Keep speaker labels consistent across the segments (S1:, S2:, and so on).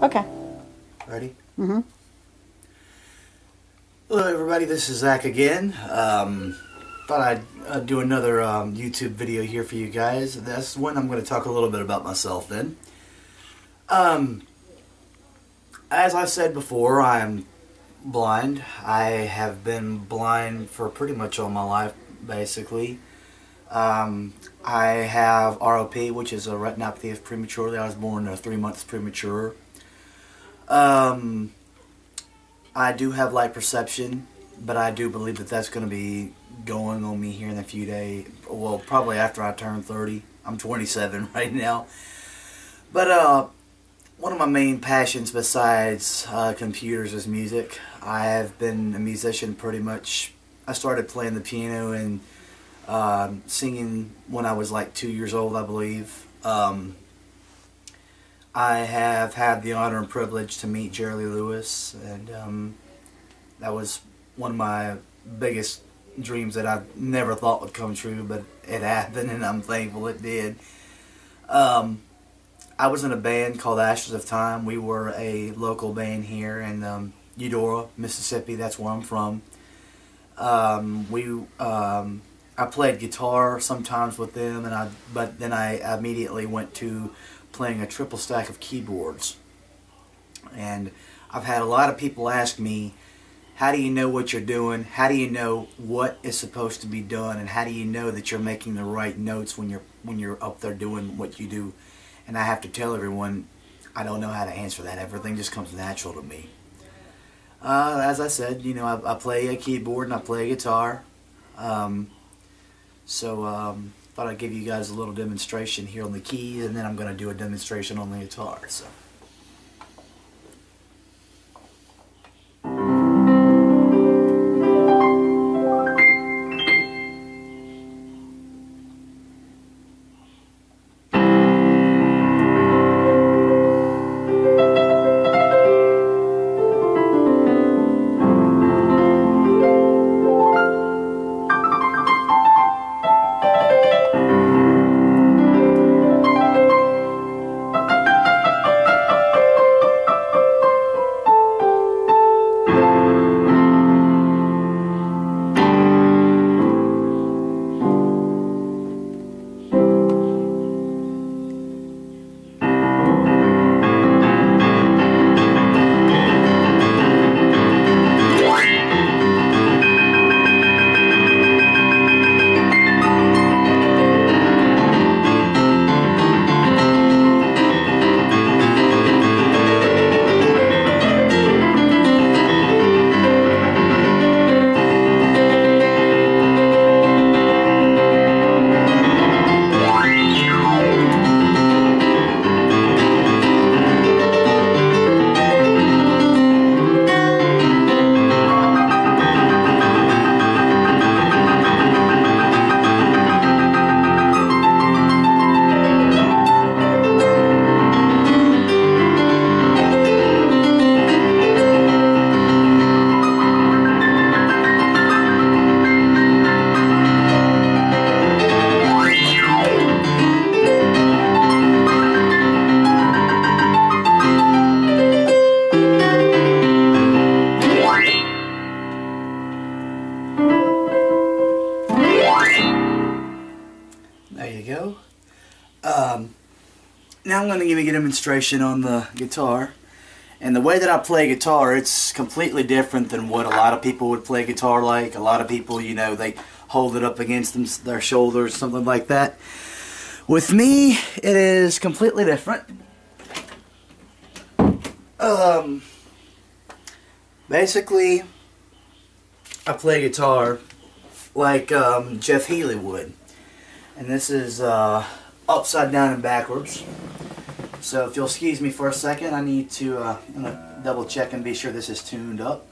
S1: Okay.
S2: Ready? Mm-hmm. Hello, everybody. This is Zack again. Um, thought I'd uh, do another um, YouTube video here for you guys. That's when I'm going to talk a little bit about myself. Then, um, as I said before, I'm blind. I have been blind for pretty much all my life, basically. Um, I have ROP, which is a retinopathy of prematurely. I was born uh, three months premature. Um, I do have light perception, but I do believe that that's going to be going on me here in a few days. Well, probably after I turn 30. I'm 27 right now. But uh, one of my main passions besides uh, computers is music. I have been a musician pretty much. I started playing the piano and uh, singing when I was like two years old, I believe. Um, I have had the honor and privilege to meet Jerry Lewis, and um, that was one of my biggest dreams that I never thought would come true, but it happened, and I'm thankful it did. Um, I was in a band called Ashes of Time. We were a local band here in um, Eudora, Mississippi. That's where I'm from. Um, we um, I played guitar sometimes with them, and I but then I immediately went to playing a triple stack of keyboards. And I've had a lot of people ask me, how do you know what you're doing? How do you know what is supposed to be done? And how do you know that you're making the right notes when you're when you're up there doing what you do? And I have to tell everyone, I don't know how to answer that. Everything just comes natural to me. Uh, as I said, you know, I, I, play a keyboard and I play a guitar. Um, so um, thought I'd give you guys a little demonstration here on the keys and then I'm going to do a demonstration on the guitar. So. There you go. Um, now I'm going to give you a demonstration on the guitar. And the way that I play guitar, it's completely different than what a lot of people would play guitar like. A lot of people, you know, they hold it up against them, their shoulders, something like that. With me, it is completely different. Um, basically, I play guitar like um, Jeff Healey would. And this is uh, upside down and backwards. So if you'll excuse me for a second, I need to uh, double check and be sure this is tuned up.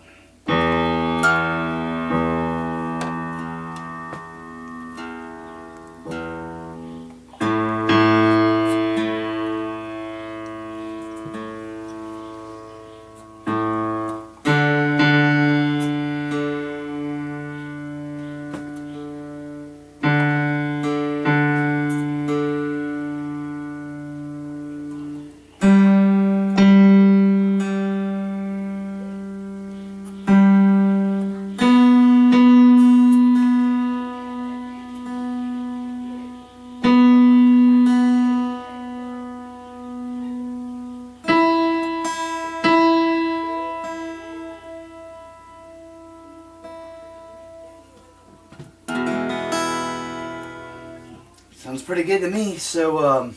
S2: Pretty good to me. So, um,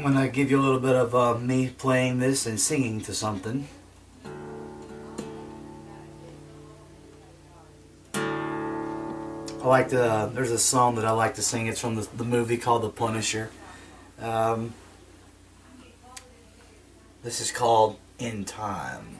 S2: I'm gonna give you a little bit of uh, me playing this and singing to something. I like to. there's a song that I like to sing. It's from the, the movie called The Punisher. Um, this is called In Time.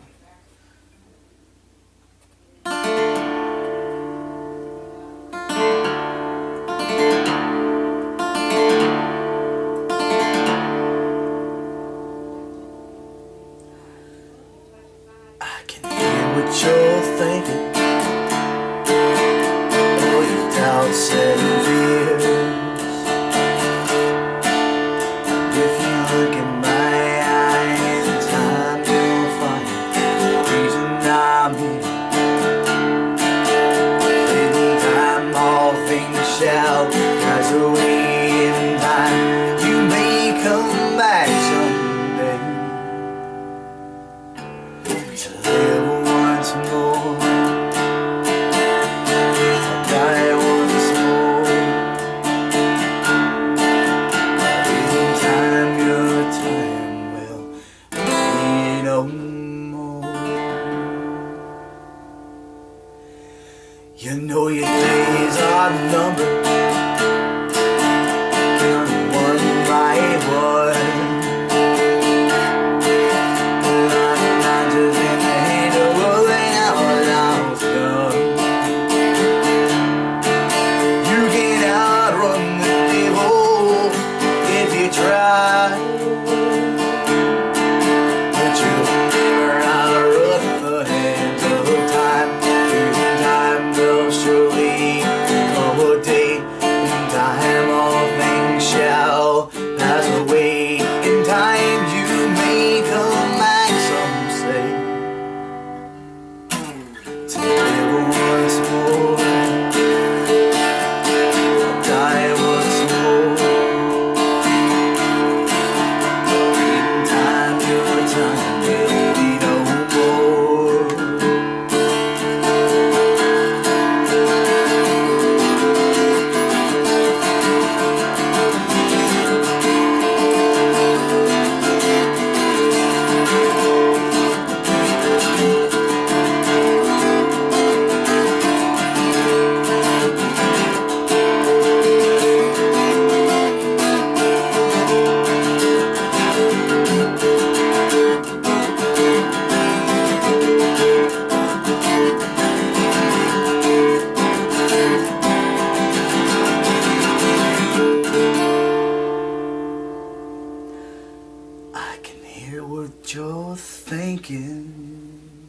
S2: What you're thinking. All your doubts and fears. If you look in my eyes in time, you'll find the reason I'm here. In time, all things shall pass away. Thinking.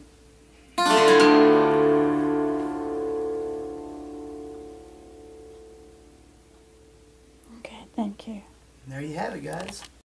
S1: Okay, thank you.
S2: There you have it, guys.